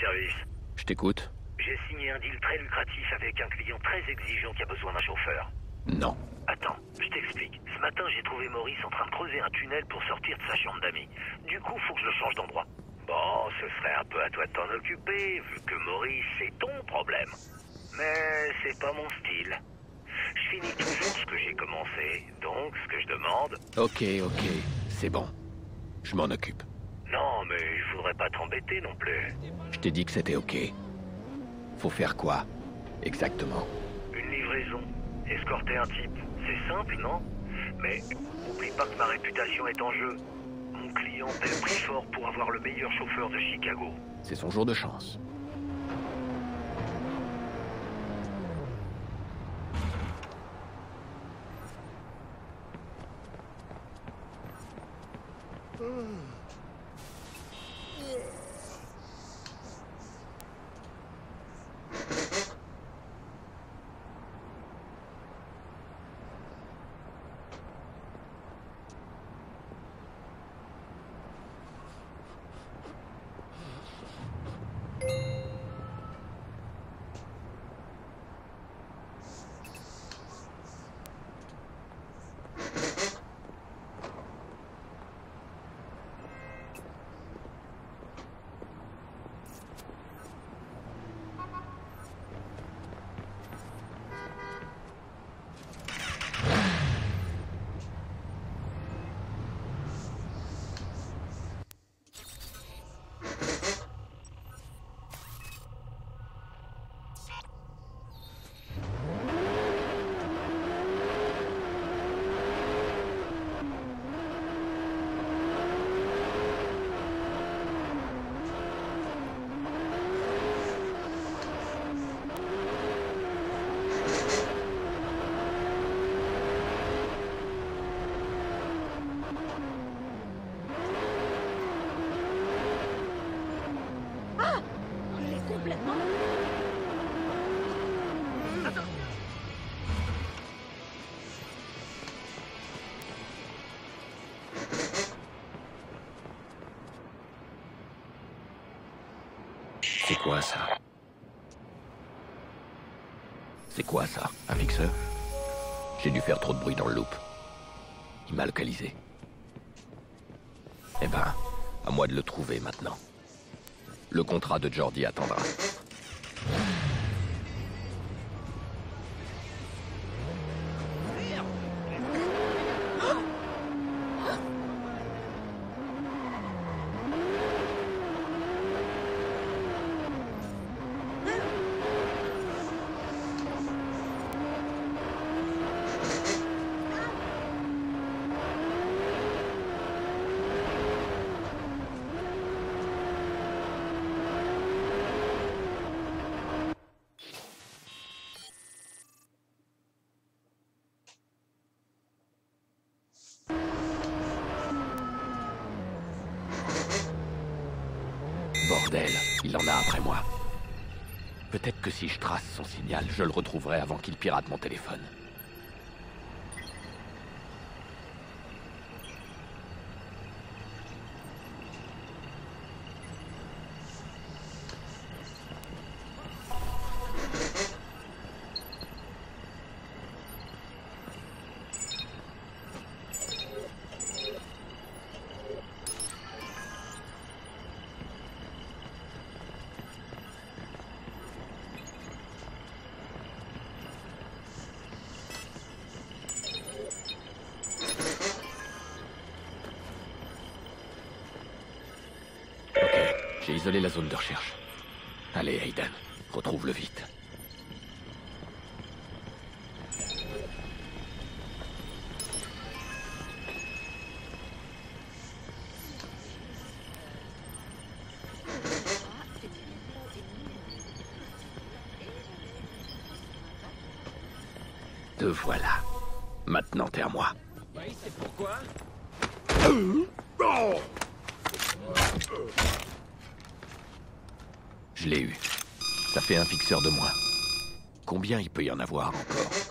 service. Je t'écoute. J'ai signé un deal très lucratif avec un client très exigeant qui a besoin d'un chauffeur. Non. Attends, je t'explique. Ce matin, j'ai trouvé Maurice en train de creuser un tunnel pour sortir de sa chambre d'amis. Du coup, faut que je le change d'endroit. Bon, ce serait un peu à toi de t'en occuper, vu que Maurice, c'est ton problème. Mais c'est pas mon style. Je finis toujours ce que j'ai commencé, donc ce que je demande... Ok, ok, c'est bon. Je m'en occupe. Mais je voudrais pas t'embêter non plus. Je t'ai dit que c'était ok. Faut faire quoi Exactement? Une livraison. Escorter un type. C'est simple, non? Mais oublie pas que ma réputation est en jeu. Mon client paie le prix fort pour avoir le meilleur chauffeur de Chicago. C'est son jour de chance. Il C'est quoi ça C'est quoi ça Un fixeur J'ai dû faire trop de bruit dans le loop. Il m'a localisé. Eh ben, à moi de le trouver maintenant. Le contrat de Jordi attendra. Bordel, il en a après moi. Peut-être que si je trace son signal, je le retrouverai avant qu'il pirate mon téléphone. Isolé la zone de recherche. Allez, Aiden, retrouve-le vite. Te voilà. Maintenant, t'es à moi. Oui, c'est pourquoi Je l'ai eu. Ça fait un fixeur de moins. Combien il peut y en avoir encore?